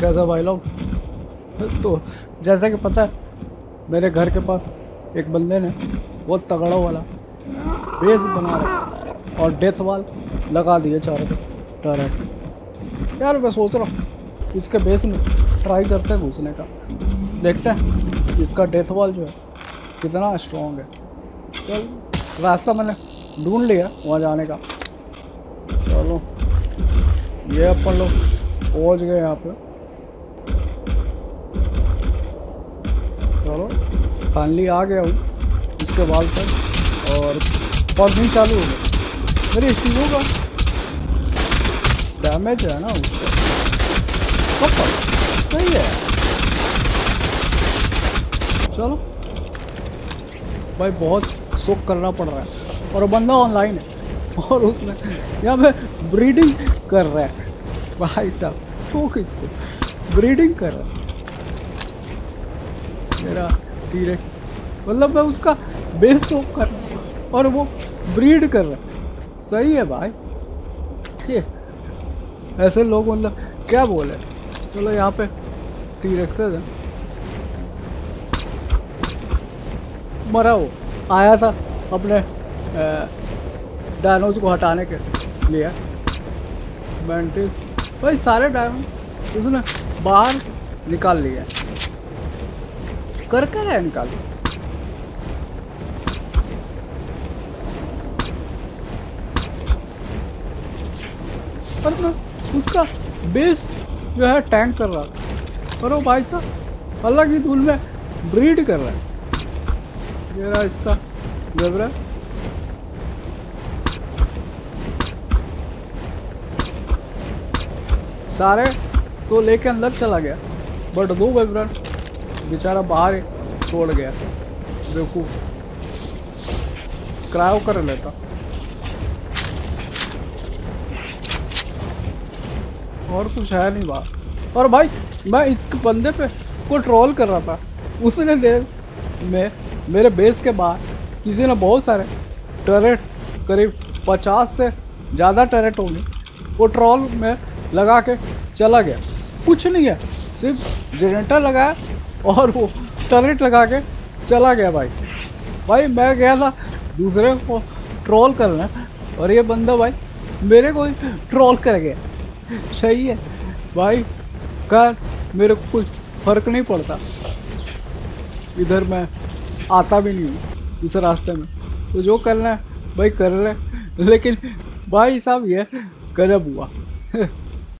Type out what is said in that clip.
कैसा भाई लोग? तो जैसा कि पता है, मेरे घर के पास एक बंदे ने बहुत तगड़ा वाला बेस बना रखा और डेथ वाल लगा दिए चारों पे टर्रेट यार मैं सोच रहा हूँ, इसके बेस में ट्राई करते हैं घुसने का। देखते हैं, इसका डेथ वाल जो है, कितना स्ट्रॉन्ग है। चल रास्ता मैंने ढूंढ लिया वहाँ जाने का। चलो, ये अपन लोग पहुँच गए यहाँ पे। फाइनली आ गया हूँ इसके बाद पर और पॉजिंग चालू हो गया। मेरी स्टीवो का डैमेज है ना उसका। कब पर सही है। चलो। भाई बहुत सुख करना पड़ रहा है। और बंदा ऑनलाइन है। और उसने यहाँ पे ब्रीडिंग कर रहा है। भाई साहब, ठोक इसको। ब्रीडिंग कर रहा है। मेरा टीरे मतलब मैं उसका बेस शॉप कर रहा हूँ और वो ब्रीड कर रहा सही है भाई। ये ऐसे लोग मतलब क्या बोले? चलो यहाँ पे टीरेक्सेस है मरा वो। आया था अपने डायनोज को हटाने के लिए। मैंटी भाई सारे डायमंड उसने बाहर निकाल लिया कर कर है निकाल उसका बेस जो है टैंक कर रहा था। और वो भाई साहब अलग ही धूल में ब्रीड कर रहा है। ये रहा इसका जबरा सारे तो लेके अंदर चला गया बट दो वाइब्रेंट बेचारा बाहर छोड़ गया। बेवकूफ़। क्रायो कर लेता। और कुछ है नहीं बात और भाई, मैं इस बंदे पे को ट्रोल कर रहा था। उसने देर में, मेरे बेस के बाहर किसी ने बहुत सारे टरेट करीब पचास से ज़्यादा टरेट होंगे, वो ट्रॉल में लगा के चला गया। कुछ नहीं है। सिर्फ़ जनरेटर लगाया और वो टरेट लगा के चला गया भाई। भाई, मैं गया था दूसरे को ट्रोल करने और ये बंदा भाई मेरे को ट्रोल कर गया। सही है। भाई कर मेरे को कुछ फ़र्क नहीं पड़ता। इधर मैं आता भी नहीं हूँ इस रास्ते में। तो जो करना है, भाई कर रहे लेकिन भाई साहब, ये गजब हुआ।